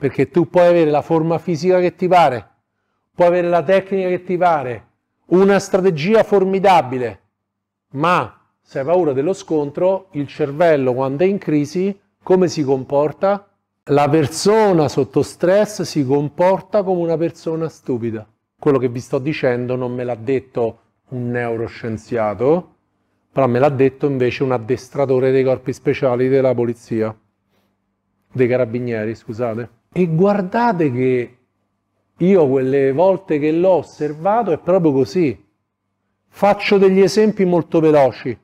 perché tu puoi avere la forma fisica che ti pare, puoi avere la tecnica che ti pare, una strategia formidabile, ma se hai paura dello scontro, il cervello quando è in crisi, come si comporta? La persona sotto stress si comporta come una persona stupida. Quello che vi sto dicendo non me l'ha detto un neuroscienziato, però me l'ha detto invece un addestratore dei corpi speciali della polizia, dei carabinieri, scusate. E guardate che io quelle volte che l'ho osservato è proprio così. Faccio degli esempi molto veloci.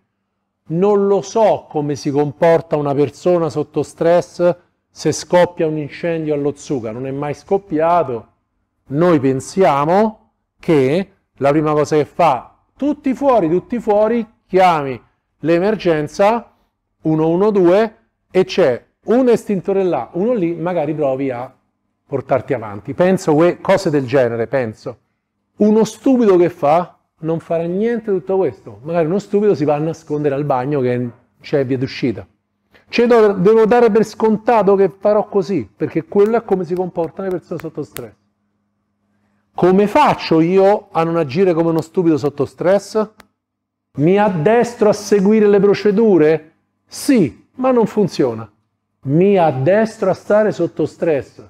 Non lo so come si comporta una persona sotto stress se scoppia un incendio allo Zucca, non è mai scoppiato. Noi pensiamo che la prima cosa che fa, tutti fuori, tutti fuori, chiami l'emergenza 112 e c'è un estintore là, uno lì, magari provi a portarti avanti. Penso que- cose del genere, penso. Uno stupido che fa non farà niente di tutto questo. Magari uno stupido si va a nascondere al bagno che c'è via d'uscita. Cioè, devo dare per scontato che farò così, perché quello è come si comportano le persone sotto stress. Come faccio io a non agire come uno stupido sotto stress? Mi addestro a seguire le procedure? Sì, ma non funziona. Mi addestro a stare sotto stress,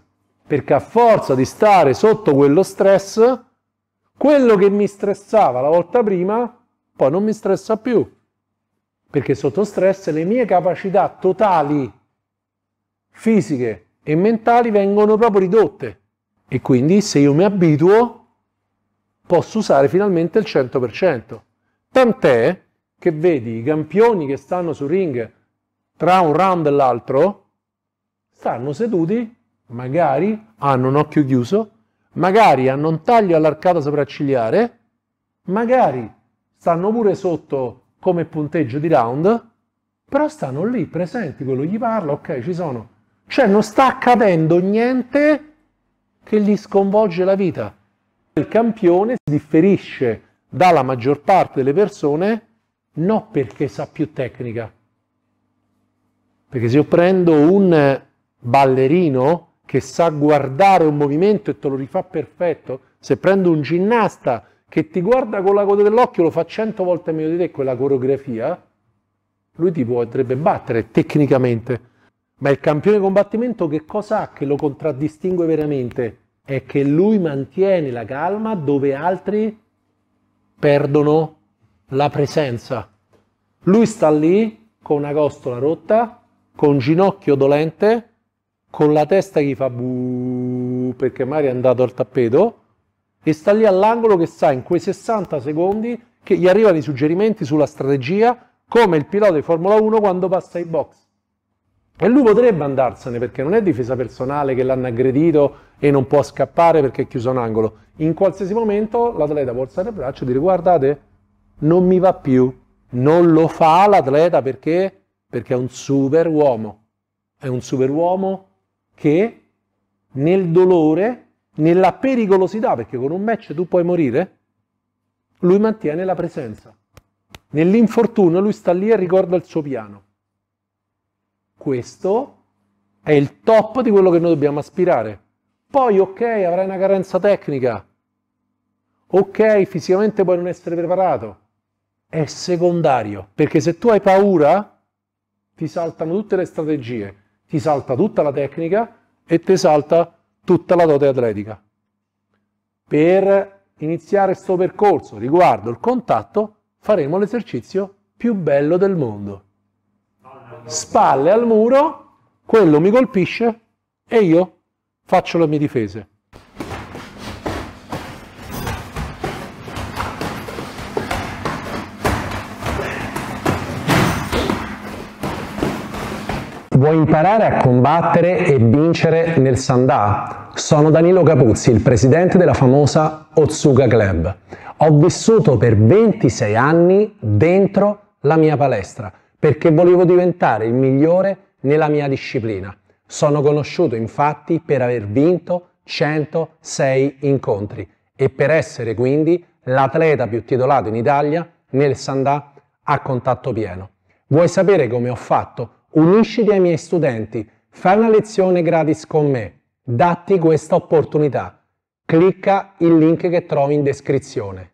perché a forza di stare sotto quello stress, quello che mi stressava la volta prima, poi non mi stressa più. Perché sotto stress le mie capacità totali, fisiche e mentali vengono proprio ridotte. E quindi se io mi abituo, posso usare finalmente il 100%. Tant'è che vedi i campioni che stanno sul ring tra un round e l'altro, stanno seduti, magari hanno un occhio chiuso, magari hanno un taglio all'arcata sopraccigliare, magari stanno pure sotto come punteggio di round, però stanno lì presenti, quello gli parla, ok, ci sono. Cioè non sta accadendo niente che gli sconvolge la vita. Il campione si differisce dalla maggior parte delle persone non perché sa più tecnica. Perché se io prendo un ballerino che sa guardare un movimento e te lo rifà perfetto, se prendo un ginnasta che ti guarda con la coda dell'occhio, lo fa cento volte meglio di te quella coreografia, lui ti potrebbe battere tecnicamente. Ma il campione combattimento che cosa ha che lo contraddistingue veramente? È che lui mantiene la calma dove altri perdono la presenza. Lui sta lì con una costola rotta, con un ginocchio dolente, con la testa che fa buh perché magari è andato al tappeto e sta lì all'angolo che sa in quei 60 secondi che gli arrivano i suggerimenti sulla strategia come il pilota di Formula 1 quando passa ai box. E lui potrebbe andarsene perché non è difesa personale che l'hanno aggredito e non può scappare perché è chiuso un angolo. In qualsiasi momento l'atleta può alzare il braccio e dire guardate, non mi va più. Non lo fa l'atleta perché? Perché è un super uomo. È un super uomo che nel dolore, nella pericolosità, perché con un match tu puoi morire, lui mantiene la presenza. Nell'infortunio lui sta lì e ricorda il suo piano. Questo è il top di quello che noi dobbiamo aspirare. Poi ok, avrai una carenza tecnica. Ok, fisicamente puoi non essere preparato. È secondario, perché se tu hai paura, ti saltano tutte le strategie ti salta tutta la tecnica e ti salta tutta la dote atletica. Per iniziare questo percorso riguardo il contatto faremo l'esercizio più bello del mondo. Spalle al muro, quello mi colpisce e io faccio le mie difese. Vuoi imparare a combattere e vincere nel Sandà? Sono Danilo Capuzzi, il presidente della famosa Otsuka Club. Ho vissuto per 26 anni dentro la mia palestra perché volevo diventare il migliore nella mia disciplina. Sono conosciuto infatti per aver vinto 106 incontri e per essere quindi l'atleta più titolato in Italia nel Sandà a contatto pieno. Vuoi sapere come ho fatto? Unisciti ai miei studenti, fai una lezione gratis con me. Datti questa opportunità. Clicca il link che trovi in descrizione.